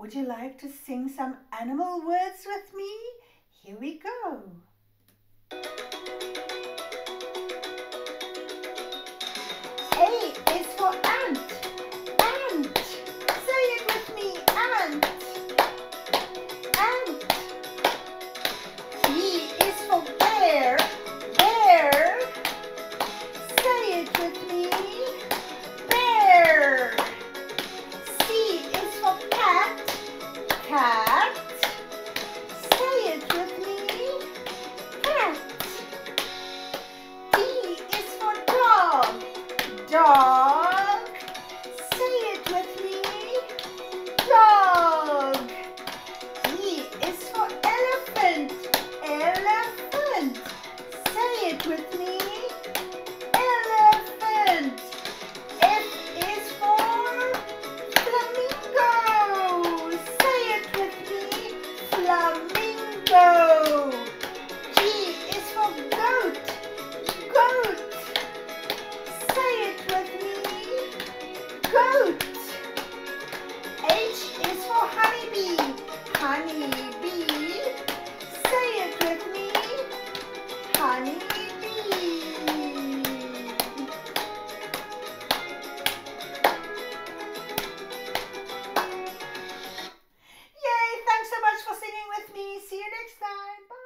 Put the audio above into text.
Would you like to sing some animal words with me? Here we go. cat. Say it with me. Cat. D is for dog. Dog. honeybee. Honeybee. Say it with me. Honeybee. Yay, thanks so much for singing with me. See you next time. Bye.